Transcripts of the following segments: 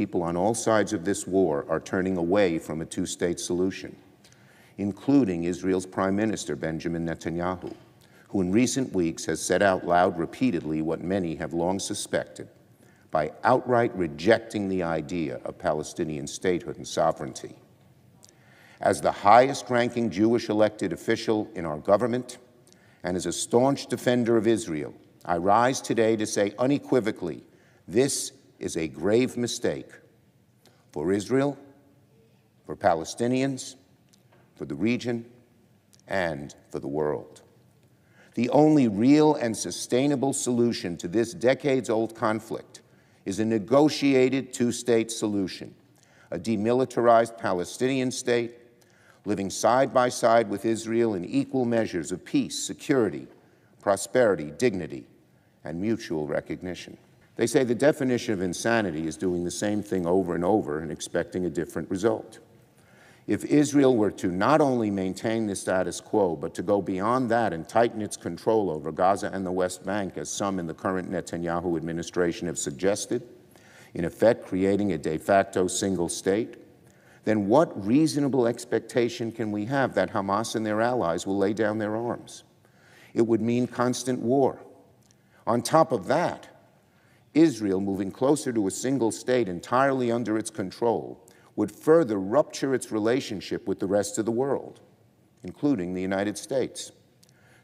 people on all sides of this war are turning away from a two state solution, including Israel's Prime Minister Benjamin Netanyahu, who in recent weeks has said out loud repeatedly what many have long suspected by outright rejecting the idea of Palestinian statehood and sovereignty. As the highest ranking Jewish elected official in our government, and as a staunch defender of Israel, I rise today to say unequivocally this is a grave mistake for Israel, for Palestinians, for the region, and for the world. The only real and sustainable solution to this decades old conflict is a negotiated two state solution, a demilitarized Palestinian state living side by side with Israel in equal measures of peace, security, prosperity, dignity, and mutual recognition. They say the definition of insanity is doing the same thing over and over and expecting a different result. If Israel were to not only maintain the status quo, but to go beyond that and tighten its control over Gaza and the West Bank, as some in the current Netanyahu administration have suggested, in effect creating a de facto single state, then what reasonable expectation can we have that Hamas and their allies will lay down their arms? It would mean constant war. On top of that, Israel, moving closer to a single state entirely under its control, would further rupture its relationship with the rest of the world, including the United States.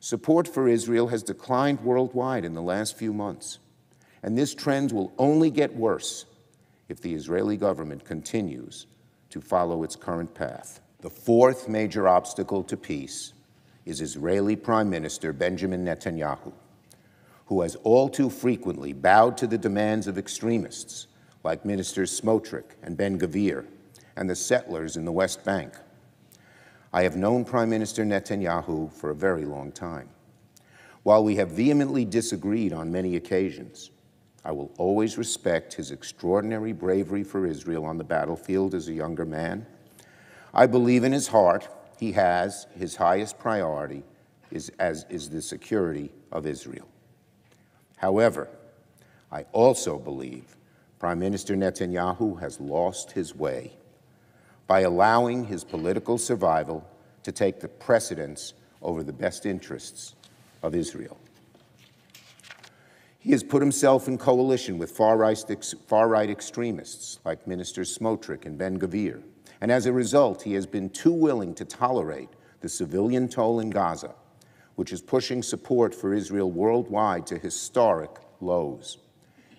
Support for Israel has declined worldwide in the last few months, and this trend will only get worse if the Israeli government continues to follow its current path. The fourth major obstacle to peace is Israeli Prime Minister Benjamin Netanyahu, who has all too frequently bowed to the demands of extremists like Ministers Smotrich and Ben Gvir and the settlers in the West Bank. I have known Prime Minister Netanyahu for a very long time. While we have vehemently disagreed on many occasions, I will always respect his extraordinary bravery for Israel on the battlefield as a younger man. I believe in his heart he has his highest priority is, as, is the security of Israel. However, I also believe Prime Minister Netanyahu has lost his way by allowing his political survival to take the precedence over the best interests of Israel. He has put himself in coalition with far-right, far-right extremists like Ministers Smotrich and Ben Gvir, and as a result, he has been too willing to tolerate the civilian toll in Gaza, which is pushing support for Israel worldwide to historic lows.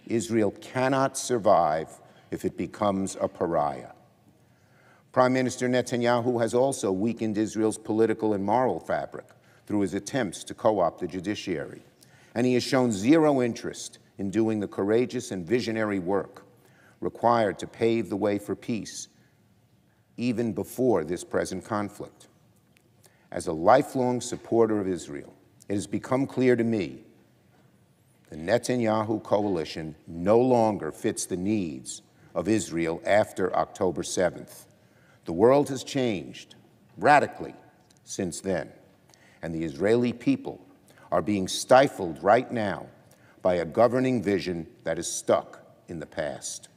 Israel cannot survive if it becomes a pariah. Prime Minister Netanyahu has also weakened Israel's political and moral fabric through his attempts to co-opt the judiciary and he has shown zero interest in doing the courageous and visionary work required to pave the way for peace, even before this present conflict. As a lifelong supporter of Israel, it has become clear to me the Netanyahu coalition no longer fits the needs of Israel after October 7th. The world has changed radically since then, and the Israeli people are being stifled right now by a governing vision that is stuck in the past.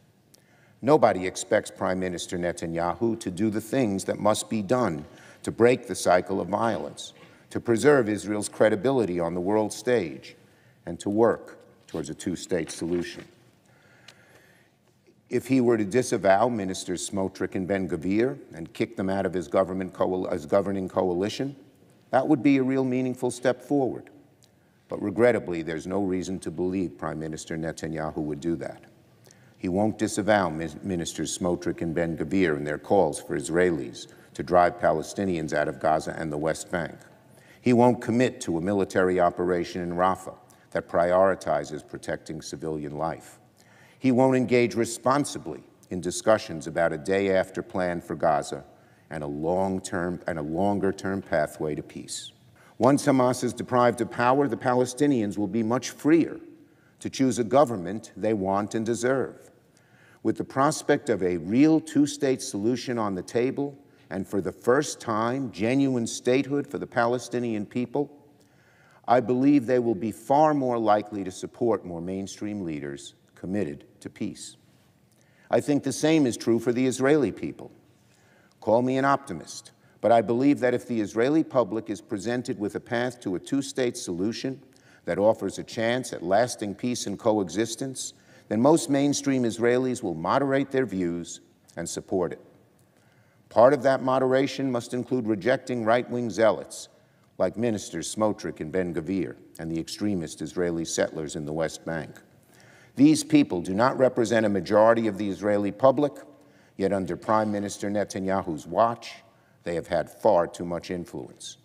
Nobody expects Prime Minister Netanyahu to do the things that must be done to break the cycle of violence, to preserve Israel's credibility on the world stage, and to work towards a two-state solution. If he were to disavow Ministers Smotrich and Ben Gvir and kick them out of his, government his governing coalition, that would be a real meaningful step forward. But regrettably, there's no reason to believe Prime Minister Netanyahu would do that. He won't disavow Ministers Smotrich and Ben Gvir in their calls for Israelis to drive Palestinians out of Gaza and the West Bank. He won't commit to a military operation in Rafah that prioritizes protecting civilian life. He won't engage responsibly in discussions about a day after plan for Gaza and a long-term and a longer-term pathway to peace. Once Hamas is deprived of power, the Palestinians will be much freer to choose a government they want and deserve. With the prospect of a real two-state solution on the table, and for the first time, genuine statehood for the Palestinian people, I believe they will be far more likely to support more mainstream leaders committed to peace. I think the same is true for the Israeli people. Call me an optimist, but I believe that if the Israeli public is presented with a path to a two state solution that offers a chance at lasting peace and coexistence, then most mainstream Israelis will moderate their views and support it. Part of that moderation must include rejecting right wing zealots like ministers Smotrich and Ben Gvir and the extremist Israeli settlers in the West Bank. These people do not represent a majority of the Israeli public, yet under Prime Minister Netanyahu's watch, they have had far too much influence.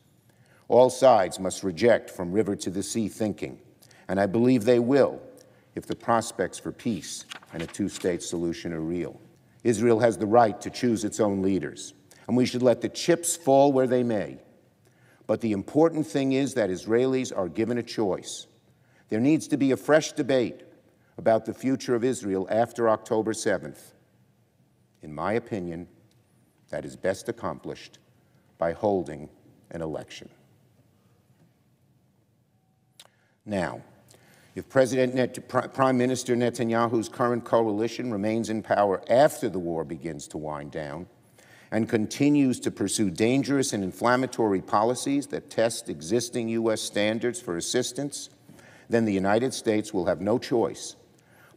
All sides must reject from river to the sea thinking, and I believe they will if the prospects for peace and a two state solution are real. Israel has the right to choose its own leaders, and we should let the chips fall where they may. But the important thing is that Israelis are given a choice. There needs to be a fresh debate about the future of Israel after October 7th. In my opinion, that is best accomplished by holding an election. Now, if President Net Prime Minister Netanyahu's current coalition remains in power after the war begins to wind down and continues to pursue dangerous and inflammatory policies that test existing U.S. standards for assistance, then the United States will have no choice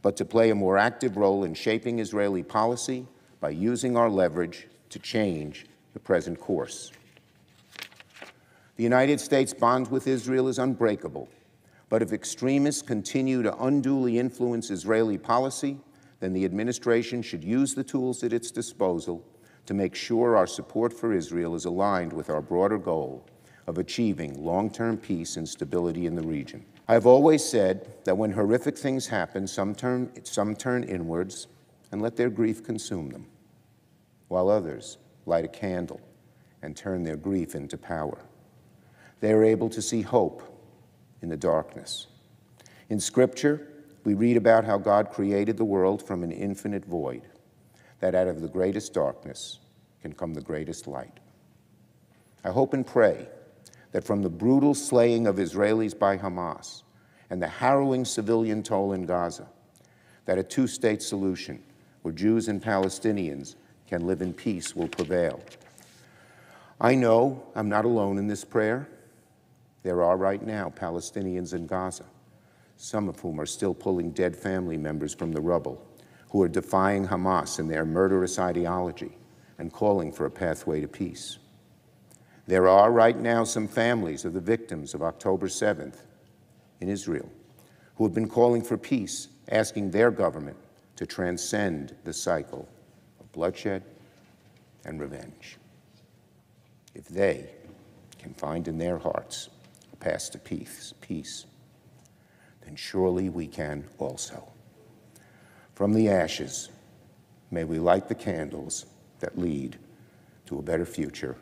but to play a more active role in shaping Israeli policy by using our leverage to change the present course. The United States bond with Israel is unbreakable, but if extremists continue to unduly influence Israeli policy, then the administration should use the tools at its disposal to make sure our support for Israel is aligned with our broader goal of achieving long-term peace and stability in the region. I have always said that when horrific things happen, some turn, some turn inwards and let their grief consume them while others light a candle and turn their grief into power. They are able to see hope in the darkness. In Scripture, we read about how God created the world from an infinite void, that out of the greatest darkness can come the greatest light. I hope and pray that from the brutal slaying of Israelis by Hamas and the harrowing civilian toll in Gaza, that a two state solution where Jews and Palestinians can live in peace will prevail. I know I'm not alone in this prayer. There are right now Palestinians in Gaza, some of whom are still pulling dead family members from the rubble, who are defying Hamas and their murderous ideology and calling for a pathway to peace. There are right now some families of the victims of October 7th in Israel who have been calling for peace, asking their government to transcend the cycle of bloodshed and revenge. If they can find in their hearts path to peace, peace, then surely we can also. From the ashes, may we light the candles that lead to a better future